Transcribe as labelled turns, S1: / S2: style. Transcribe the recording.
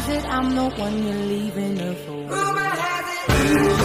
S1: has it, I'm the one you're leaving her for. Rumor has it.